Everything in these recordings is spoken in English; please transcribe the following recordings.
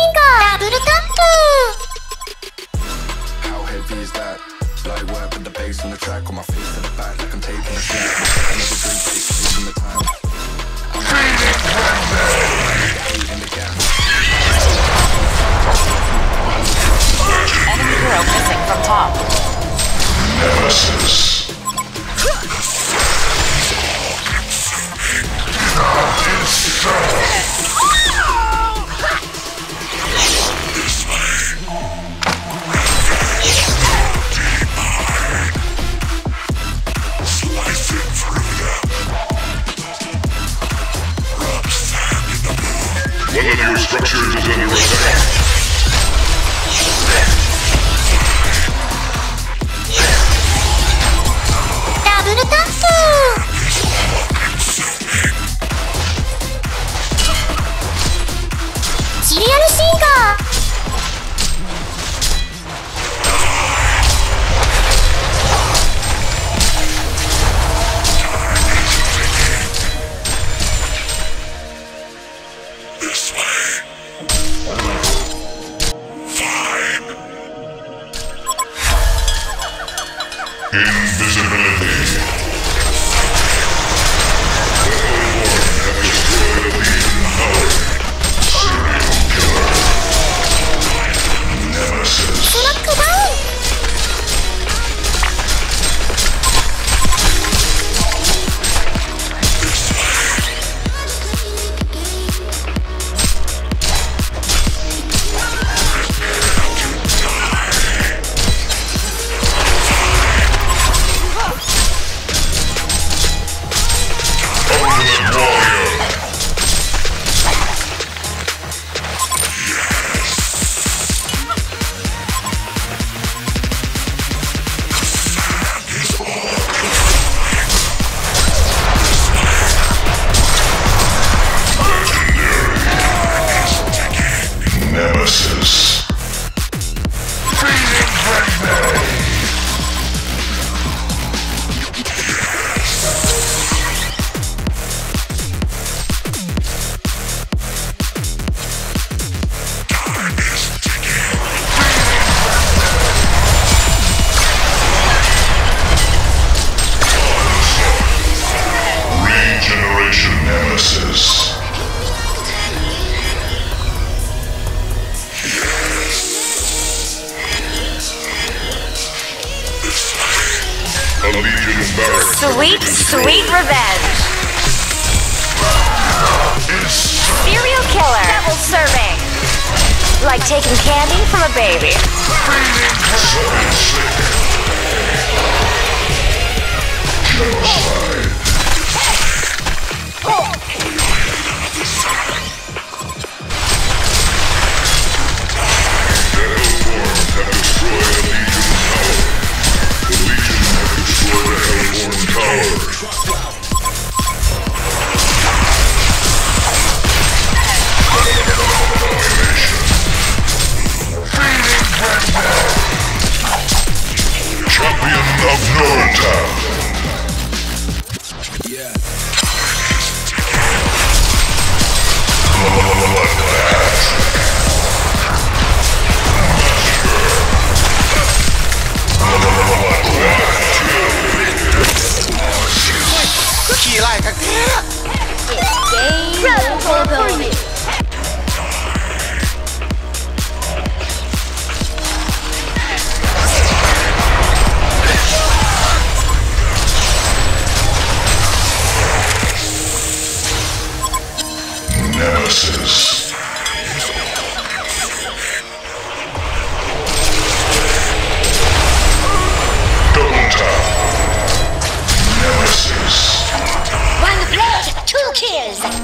스윙거 더블 How heavy is that? The bass on the track on my face the back like I'm taking a Enemy hero missing from top. Nemesis. One of your structures is under attack. Invisibility. Sweet, sweet revenge. Serial killer. Double serving. Like taking candy from a baby. Genocide. Two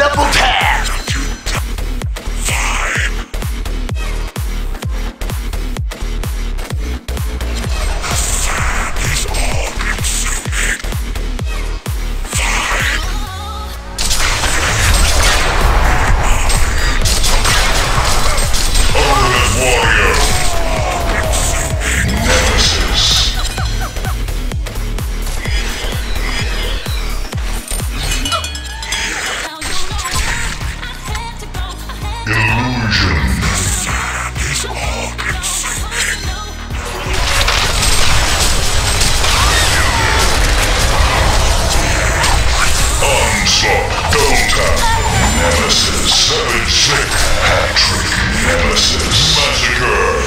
double tap. Nemesis. Savage Sickness. Hat trick. Nemesis. Massacre.